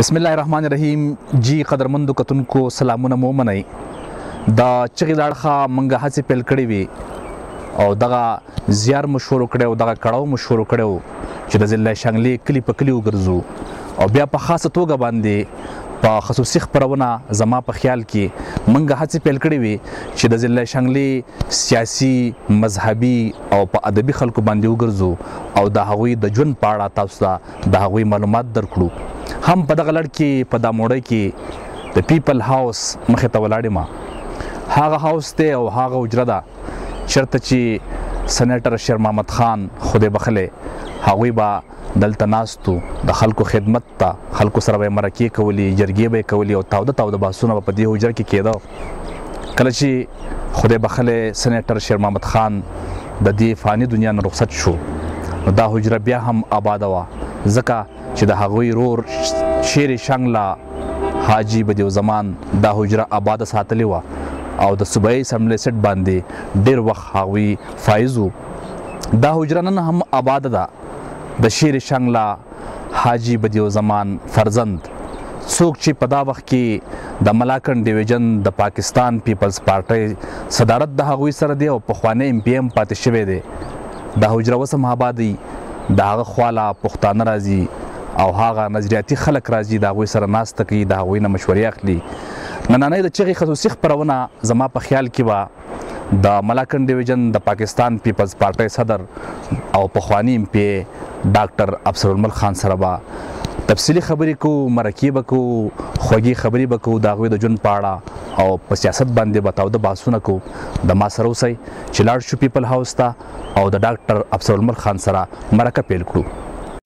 بسم الله الرحمن الرحیم جی قدرمندو کتونکو سلامونه مو منئ د چغې د اړخه موږ هڅې پیل کړې وي او دغه زیار مو شروع کړی او دغه کړاو مو شروع کړی و چې د ضلع شنګلې کلي په کلي وګرځو او بیا په خاصه توګه باندې په خصوصي خبرونه زما په خیال کې موږ هڅې پیل کړې وي چې د ضلع شنګلې سیاسي مذهبي او په ادبي خلکو باندې وګرځو او د هغوی د ژوند په اړه تاسو ته د هغوی معلومات درکړو هم په دغه لړ کې په داموړی کې د پیپل هاوس مخې ته ولاړې ما هغه هاوس دی او هغه اجره ده چرته چې سنیټر شیر محمد خان خدای بخله هغوی به دلته ناستو د خلکو خدمت ته خلکو سره به مرکې کولې جرګې به کولې او تاوده تاوده باسونه په دې هجر کې کېده کله چې خدای بخله سېنېټر شیر محمد خان د دې فانی دنیا نه رخصت شو نو دا حجره بیا هم آباده وه ځکه چې د هغوی رور شیر شنګلا حاجی بدیو زمان دا حجره آباده ساتلې وه او د صوبایي اسمبلی سټ باندې ډیر وخت هغوی فایز وو دا حجره نن هم آباده ده د شیر شنګلا حاجي بدیعالزمان فرزند څوک چې په دا وخت کې د ملاکنډ ډیویژن د پاکستان پیپلز پارټۍ صدارت د هغوی سره دی او پخوانی ایم پي ایم پاتې شوی دی د حجره وسم آبادی د هغه خواله پښتانه راځي او هغه نظریاتي خلک راځي د هغوی سره ناسته کوي د هغوی نه مشورې اخلي نننۍ د چغې خصوصي خپرونه زما په خیال کې به د ملاکنډ ډویژن د پاکستان پیپلز پارټۍ صدر او پخواني ایم پي اې ډاکټر افسر الملک خان سره به تفصیلي خبرې کوو مرکې به کوو خوږې خبرې به کوو د هغوی د ژوند په اړه او په سیاست باندې به تاوده بحثونه کوو د ما سره اوسئ چې لاړ شو پیپل هاوس ته او د ډاکټر افسر الملک خان سره مرکه پیل کړو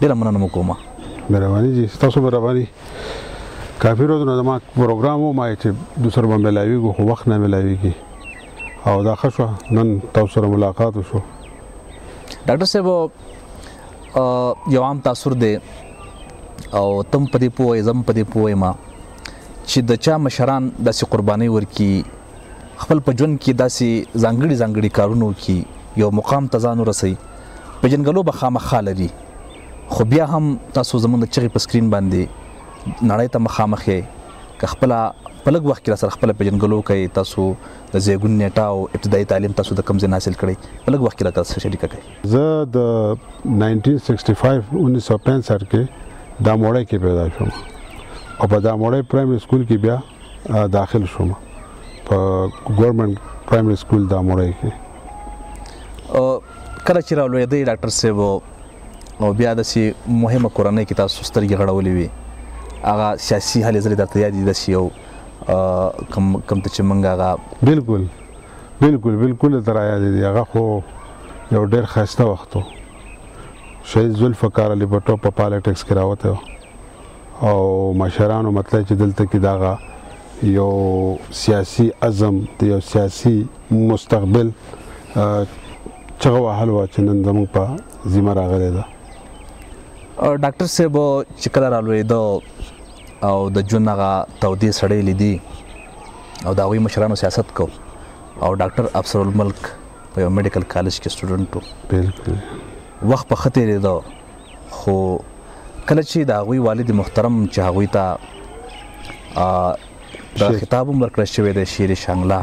ډیره مننه مو کومه مهرباني جی تاسو مهرباني کافي روز نه زما پروګرام و ما چې دوسر به ملاویږو خو وخت نه ملاویږي او دا خشو نن تاسو سره ملاقات وشو ډاکټر صاحب یو عام تاثر دی او تم په دې پوهه زم په دې پوهه ما چې د چا مشران داسې قرباني ورکي خپل په ژوند کې داسې ځانګړي ځانګړي کارونو کې یو مقام ته ځان ورسوي پیژندګلو به خامخا لري خو بیا هم تاسو زمونږ د چغې په سکرین باندې نړۍ ته مخامخ یې که خپله په لږ وخت کې را سره خپله پیژندګلو کوئ تاسو د زیږون نیټه او ابتدایي تعلیم تاسو د کوم ځای حاصل کړئ په لږ وخت کې راته سره شریکه کړئ زه د 1965 1965 کې دا موړی کې پیدا شوم او په دا موړی پرایمري سکول کې بیا داخل شوم په ګورنمنت پرایمري سکول دا موړی کې کله چې راولوېدی ډاکټر صاحب او بیا د سی مهمه کورنۍ کې تاسو سترګې غړولې وي هغه سیاسي هلې ځلې درته یادې د سی یو کم کم ته چې مونږ هغه بالکل بالکل بالکل تر یاد دي هغه خو یو ډېر خسته وخت شهید ذوالفقار علی بټو په پالیټکس کې راوته او مشرانو مطلب چې دلته کې دغه یو سیاسي عزم د یو سیاسي مستقبل چغه وهل و چې نن زموږ په ذمہ راغلی ده ډاکټر صاحب چې کله رالوېده او د جون هغه تودې سړې لیدي او د هغوی مشرانو سیاست کو او ډاکټر افسر الملک په یو میډیکل کالج کې سټوډنټ و بالکل وخت په خطرې ده خو کله چې د هغوی والد محترم چې هغوی ته د خطاب هم ورکړل شوی دی شیر شانګله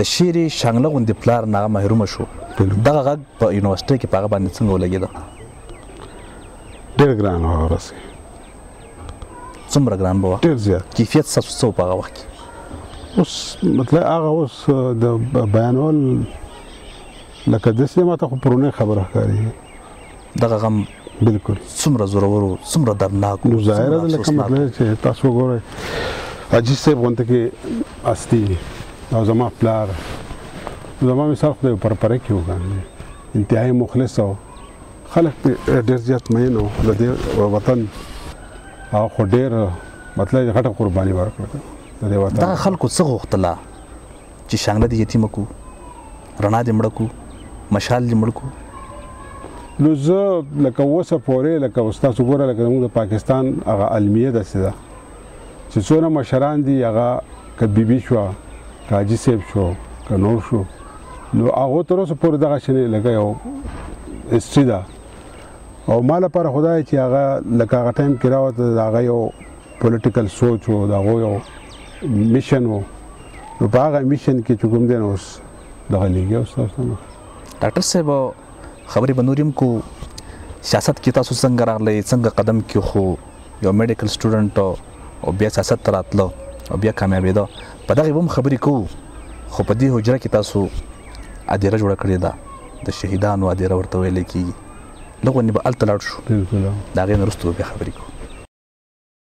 د شیر شانګله غوندې پلار نه هغه محروم شو دغه غږ په یونیورسټۍ کې په هغه باندې څنګه ولګېده ډېر ګران و هغه ورځ څومره ګران به وه ډېر زیات کیفیت ستاسو څه په هغه وخت کې اوس مطلب هغه اوس د بیانول لکه داسې ما ته خو پرونۍ خبره ښکاري دغه غم بالکل څومره زورور او څومره درناک نو ظاهر ده لکه مطلب چې تاسو وګورئ عجیز صاحب غونته کې استی او زما پلار زما مثال خدای پر پره کې وګڼي انتهایی مخلص او خلک ډېر زیات مین او د دې وطن او خو ډېر مطلب غټه قرباني ورکړه د دې وطن دا خلکو څه غوښتله چې شانګله دې یتیمه کو رڼا دې مړه کو مشال دې مړ کو نو زه لکه اوسه پورې لکه استاد وګوره لکه موږ د پاکستان هغه علمیه ده سي ده چې څونه مشران دي هغه ک بیبي شو کاجی سیب شو ک نور شو نو هغه تر اوسه پورې دغه شنه لکه یو استری ده او مال پر خدای چې هغه لکه هغه ټایم کې راوته هغه یو پولیټیکل سوچ او دا یو میشن وو نو په هغه میشن کې چې کوم دی نو اوس دغه لیږي اوس تاسو ته مخ ډاکټر صاحب خبرې به نوریم کو سیاست کې تاسو څنګه راغلی څنګه قدم کې خو یو میډیکل سټوډنټ او بیا سیاست ته راتلو او بیا کامیابېده په دغه هم خبرې کو خو په دې حجره کې تاسو ادیره جوړه کړې ده د شهیدانو ادیره ورته ویل کېږي لغونې به هلته لاړ شو د هغې نه وروسته به بیا خبرې کوو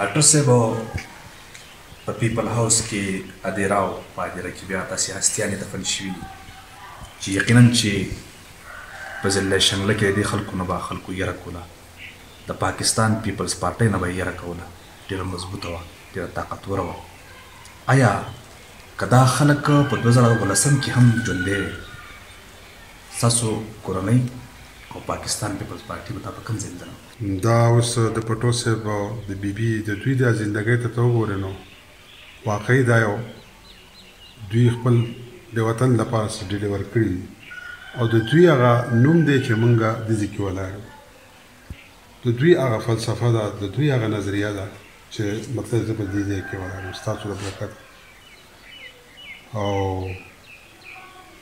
ډاکټر صیب په پیپل هاوس کی ادیراو په ادیره کی بیا داسی هستیانی دفن شوی دی چی یقینا چی په ضلع شنګله کی ددی خلکو نه به خلکو یره کوله د پاکستان پیپلز پارټی نه به یی یره کوله ډیره مضبوطه وه ډیره طاقتوره وه ایا که دا خلک په دوه زره اولسم کی هم ژوندی وی ستاسو کورنۍ او پاکستان پیپلز پارټی به دا په کوم ځای لیدله دا اوس د پټو صیب او د بي بي د دوی دا زندګۍ ته ته وګورې نو واقعي دا یو دوی خپل د وطن لپاره څه ډیلیور کړي دي او د دوی هغه نوم دی چې مونږ دځې کې ولاړ یو د دوی هغه فلسفه ده د دوی هغه نظریه ده چې مطلب زه په دې ځای کې ولاړ یم ستاسو له برکته او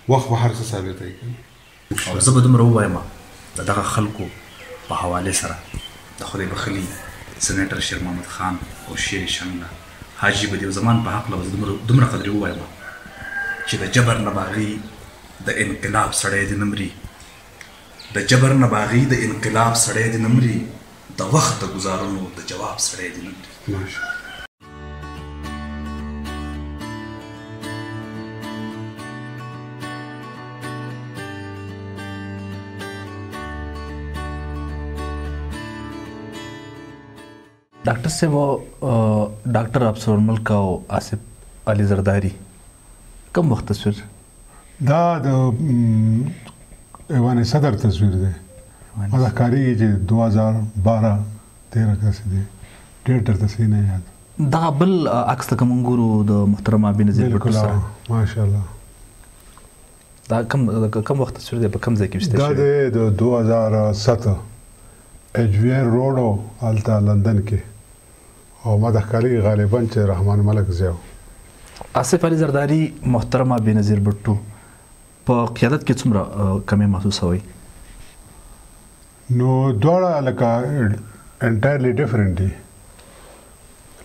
وخت به هر څه ثابتوي کنه او زه به دومره ووایم د دغه خلکو په حوالې سره د خدای بښلي سنیټر شیر محمد خان او شیر شنګله حاجي بدیع زمان په حقله به زه دومره خبرې ووایم چې د جبر نه باغي د انقلاب سړی دې نه مري د جبر نه باغي د انقلاب سړی دې نه مري د وخت د ګزارونو د جواب سړی دې نه مري. ډاکټر صاحب ډاکټر افسر الملک او آصف علي زرداری کوم وخت تصویر دا د ایوان صدر تصویر دی ما دا کاری چې 2012 13 کسې دی ډیر درته سینه یاد. دغه بل عکس لکه مونږ ګورو د محترم ابي نظیر بټو سره. بالکل او ماشاءالله. دا کم کم وخت تصویر دی په کم ځای کې وسته شوی؟ دا د 2007 اجویر روډ او التا لندن کې او ما تخکاری غالبا چې رحمان ملک زیو آصف علي زرداری محترمه بنظیر بټو په قیادت کې څومره کمی محسوسوي نو دواړه لکه انټایرلی ډیفرنٹ دي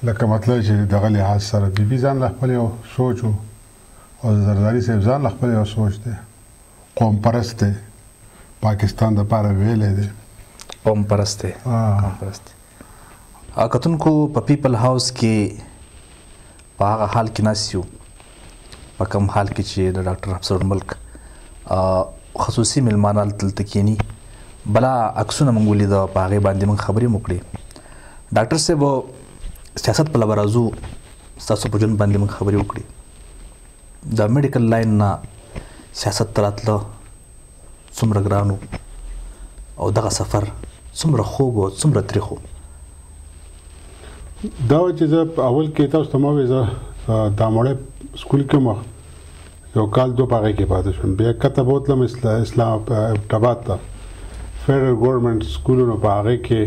لکه مطلب چې دغه لحاظ سره بي بي ځان له خپل یو سوچ او زرداری صاحب ځان له خپل یو سوچ دی قوم پرست دی پاکستان د پاره ویلې دی قوم پرست دی قوم پرست کتونکو په پیپل هاوس کې په هغه حال کې ناست یو په کوم حال کې چې د ډاکټر افسر الملک خصوصي ملمانه دلته کینی بلا عکسونه مونږ ولید په هغه باندې مونږ خبرې وکړې ډاکټر صاحب سیاست په لور راځو تاسو په جون باندې مونږ خبرې وکړې د میډیکل لاین نه سیاست تراتله څومره ګران و او دغه سفر څومره خوږ او څومره تریخ و دا و چې زه اول کې تاسو ته ما وې زه دا مړی سکول کې مخ یو کال دوه پاغې کې پاتې شوم بیا کته بوتلم اسلام ابټاباد ته فیډرل ګورنمنت سکولونو په هغه کې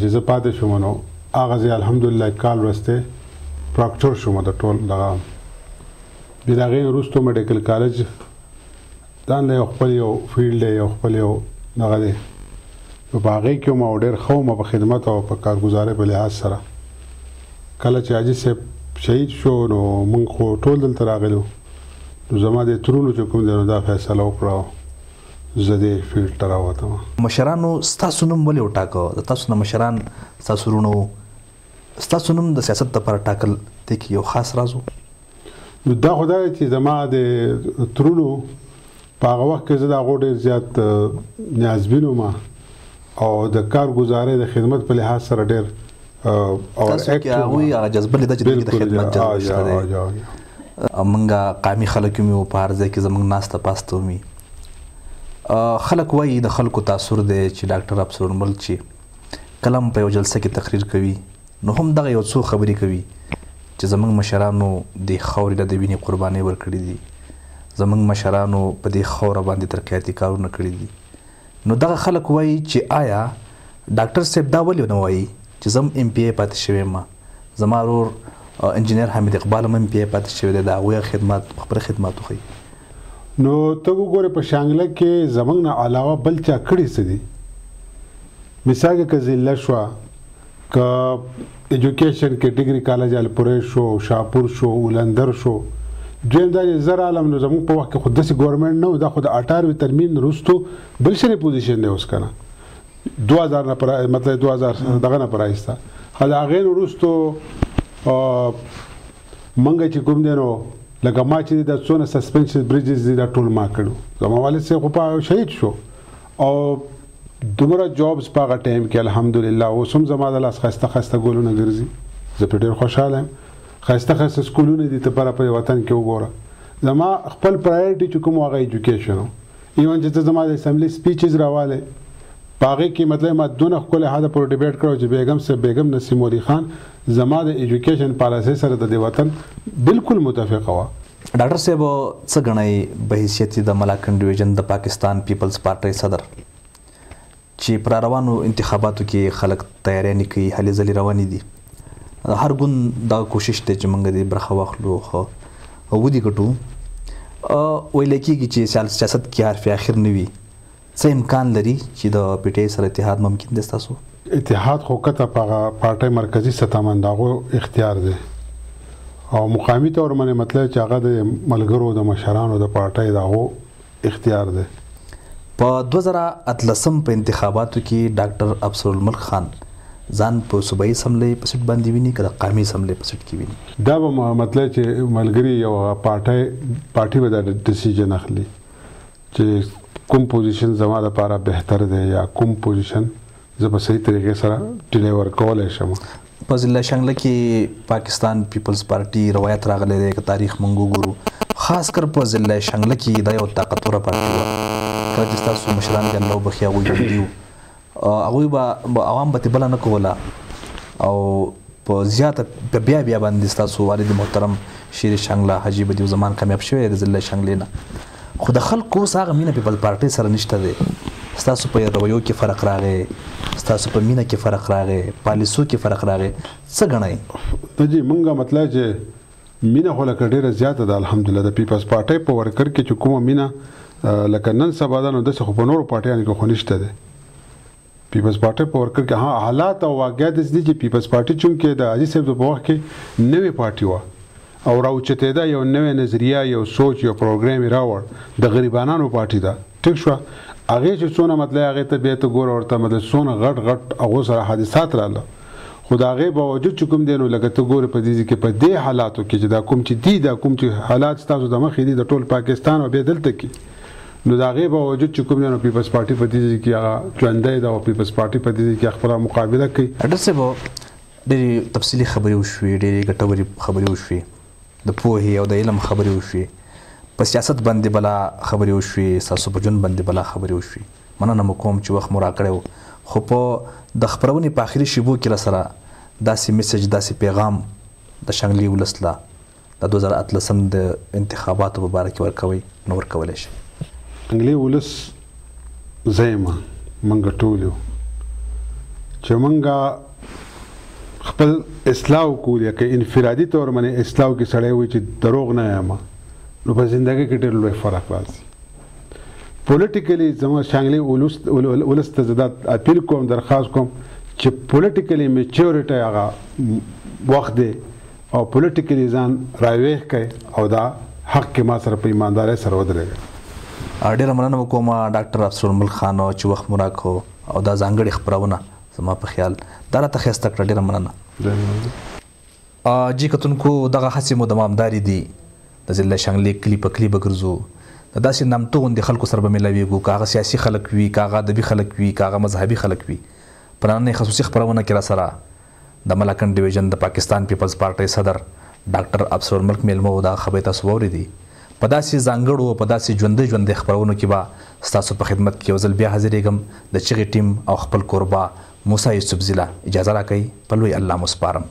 چې زه پاتې شوم نو هغه زه الحمدلله کال ورسته پراکټر شوم د ټول دغه د هغې وروسته میډیکل کالج ځان له یو خپل یو فیلډ دی یو خپل یو دغه دی نو په هغې کې وم او ډېر ښه وم په خدمت او په کارګزارۍ په لحاظ سره کله چې حاجي صاحب شهید شو نو موږ خو ټول دلته راغلو نو زما د ترونو چې کوم دی نو دا فیصله وکړه زه دې فیلډ ته راوتم مشرانو ستاسو نوم ولې وټاکه د تاسو نه مشران ستاسو وروڼه وو ستاسو نوم د سیاست لپاره ټاکل دې کې یو خاص راز و نو دا خو دا دی چې زما د ترونو په هغه وخت کې زه د هغو ډېر زیات نیازبین وم او د کارګزارۍ د خدمت په لحاظ سره ډېر تاسو کې هغوی هغه جذبه لیده چې د خدمت جذبه شته دی موږ قامي خلک یو په هر ځای کې زموږ ناسته پاسته ومي خلک وایي د خلکو تاثر دی چې ډاکټر افسر الملک چې کلم په یو جلسه کې تقریر کوي نو هم دغه یو څو خبري کوي چې زمونږ مشرانو دې خاورې له د وینې قربانۍ ورکړي دي، زمونږ مشرانو په دې خاوره باندې ترقیاتي کارونه کړي دي. نو دغه خلک وایي چې آیا ډاکټر صیب دا ولې نه وایي چې زه هم ایم پي ای پاتې شوی یم، زما ورور انجنیر حامد اقبال هم ایم پي ای پاتې شوی دی، د هغوی خدمات خپل خدمات وښيي. نو ته وګوره په شانګله کې زمونږ نه علاوه بل چا کړي څه دي؟ مثاګه که ضلع شوه، که ایجوکیشن کې ډګري کالج الپورې شو شاپور شو ولندر شو دویم دا چې زر عالم نو زموږ په وخت کې خود داسې ګورنمنت نه و دا خو د 18 ترمیم روستو بل شری پوزیشن دی اوس کنه 2000 نه پر مطلب 2000 دغه نه پرایسته خل هغه نو روستو منګه چې کوم دی نو لکه ما چې د څونه سسپنشن بریجز دي دا ټول ما کړو زموږ والد سه خو په شهید شو او دومره جابز په هغه ټایم کې الحمدلله اوس هم زما د لاس خسته خسته ګلونه ګرځي زه په ډېر خوشاله یم خسته خسته سکولونه دي ته پر په وطن کې وګوره زما خپل پرایورټي چې کوم هغه ایجوکیشن ایون چې زما د اسمبلی سپیچز راواله پاغه کې مطلب ما دونه خپل حد پر ډیبیټ کړو چې بیگم سه بیگم نسیم علي خان زما د ایجوکیشن پالیسي سره د وطن بالکل متفق و ډاکټر صاحب څه ګڼی بحیثیت د ملاکنډ ډویژن د پاکستان پیپلز پارټۍ صدر چې پر روانو انتخاباتو کې خلک تیاری نه کوي هلې ځلې روانې دي هر ګوند دا کوشش دی چې موږ دې برخه واخلو خو ودی ګټو ویل کېږي چې سیاست کې حرف اخر نه وي څه امکان لري چې د پي ټي آی سره اتحاد ممکن دی ستاسو؟ اتحاد خو کته په هغه پارټۍ مرکزي سطح باندې د هغو اختیار دی او مقامي طور باندې مطلب چې هغه د ملګرو د مشرانو د پارټۍ د هغو اختیار دی. په دوه زره اتلسم په انتخاباتو کې ډاکټر ابصرالملک خان ځان په صوبايي اسمبلۍ په سیټ باندې ویني که د قامي اسمبلۍ په سیټ کې ویني؟ دا به مطلب چې ملګري یو هغه پارټۍ پارټي به دا ډسیژن اخلي چې کوم پوزیشن زما لپاره بهتر دی یا کوم پوزیشن زه په صحیح طریقې سره ډیلیور کولای شم په ضلع شنګله کې پاکستان پیپلز پارټي روایت راغلی دی که تاریخ مونږ وګورو خاص کر په ضلع شنګله کې دا یو طاقتوره پارټي وه کله چې ستاسو مشران دې الله وبخښي هغوی ژوندي وو هغوی به عوام به تبلا نه کوله او په زیاته په بیا بیا باندې تاسو والد محترم شیر شنګلا حجیب دیو زمان کامیاب شوی د ضلع شنګلې نه خو د خلکو اوس هغه مینه پیپل پارټي سره نشته دی ستاسو په رویو کې فرق راغی ستاسو په مینه کې فرق راغی پالیسو کې فرق راغی څه ګڼئ؟ نه جی مونږه مطلع چې مینه خو لکه ډیره زیاته ده الحمدالله د پیپلز پارټۍ په ورکر کې چې کومه مینه لکه نن سبا ده نو داسې خو په نورو پارټیانو کې خو نشته دی پیپلز پارټۍ په ورکر کې ها حالات او واقعیت داسې دي چې پیپلز پارټي چونکې د عزیز صاحب په وخت کې نوې پارټي وه او راوچتېده یو نوې نظریه یو سوچ یو پروګرام یې راوړ د غریبانانو پارټي ده ټیک شوه هغې چې څونه مطلع هغې ته بیا ته ګوره ورته مطلع څونه غټ غټ هغو سره حادثات راله خو د هغې باوجود چې کوم دی نو لکه ته ګورې په دې کې په دې حالاتو کې چې دا کوم چې دي دا کوم چې حالات ستاسو د مخې دي د ټول پاکستان او بیا دلته کې نو د هغې باوجود چې کوم دی نو پیپلز پارټي په دې کې هغه ژوندی ده او پیپلز پارټي په دې کې خپله مقابله کوي ډاکټر صاحب ډېرې تفصیلي خبرې وشوې ډېرې ګټورې خبرې وشوې د پوهې او د علم خبرې وشوې په سیاست باندې بلا خبرې وشوې ستاسو په ژوند باندې بلا خبرې وشوې مننه مو کوم چې وخت مو راکړی و خو په د خپرونې په اخري شیبو کې راسره داسې میسج داسې پیغام د شانګلې ولس له د دوه زره اتلسم د انتخاباتو په باره کې ورکوئ نو ورکولی شئ. شانګلې ولس زه یم موږ ټول یو چې موږ خپل اصلاح وکړو یا که انفرادي طور باندې اصلاح وکړي سړی وایي چې دروغ نه یم نو په زندګۍ کې ډېر لوی فرق راځي پولیټیکلی زموږ شانګلې ولس ته زه دا اپیل کوم درخواست کوم چې پولیټیکلی میچورټی هغه وخت دی او پولیټیکلی ځان راویښ کړئ او دا حق کې ما سره په ایماندارۍ سره ودرېږئ. ډېره مننه به کوم ډاکټر افسر ملک خان چې وخت مو راکړ او دا ځانګړې خپرونه زما په خیال دا راته ښایسته کړه ډېره مننه. ډېره مننه. جی کتونکو دغه هڅې مو دوامدارې دي د ضلع شنګلې کلي په کلي به ګرځو د داسې نامتو غوندې خلکو سره به ملاوېږو که هغه سیاسي خلک وي که هغه ادبي خلک وي که هغه مذهبي خلک وي په نننۍ خصوصي خپرونه کې راسره د ملاکنډ ډویژن د پاکستان پیپلز پارټۍ صدر ډاکټر ابصرالملک میلمه وو دا خبرې تاسو واوریدي په داسې ځانګړو او په داسې ژوندۍ ژوندۍ خپرونو کې به ستاسو په خدمت کې یو ځل بیا حاضریږم د چغې ټیم او خپل کوربه موسی یوسفزي له اجازه راکړئ په لوی الله مو سپارم.